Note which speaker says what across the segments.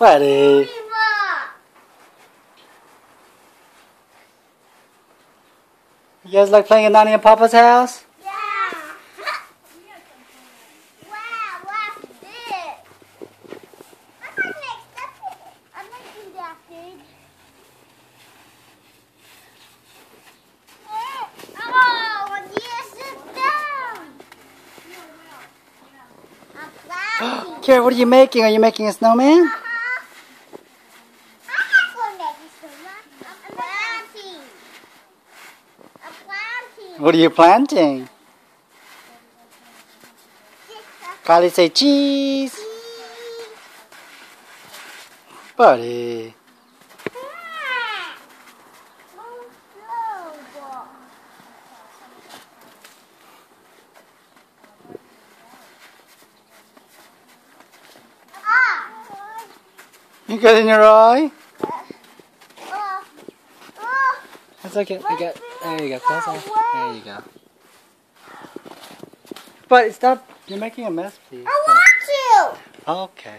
Speaker 1: Buddy. You guys like playing at Nanny and Papa's house?
Speaker 2: Yeah. wow, this? I'm not next. I'm not do that. Oh, yes, sit down. I'm planting.
Speaker 1: What are you making? Are you making a snowman?
Speaker 2: Uh-huh. I'm not going to make a snowman. I'm planting. I'm planting.
Speaker 1: What are you planting? Kylie say cheese. Buddy. You got in your eye? That's okay. You got, there you go. Close off. There you go. But stop. You're making a mess, please.
Speaker 2: I want to.
Speaker 1: Okay.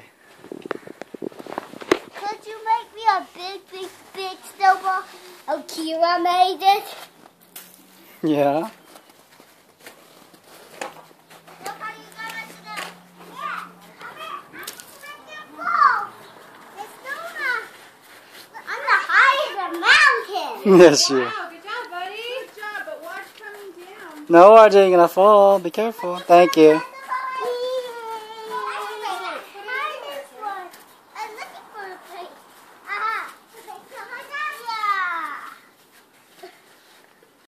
Speaker 2: Could you make me a big, big, big snowball? Oh, Keira made it.
Speaker 1: Yeah.
Speaker 2: Look how you got it now. Yeah. Come here. I'm making a ball. It's not. I'm the highest mountain.
Speaker 1: yes, you.
Speaker 3: Wow, good job, buddy. Good job, but watch coming down.
Speaker 1: No, RJ, you're gonna fall. Be careful. Thank you.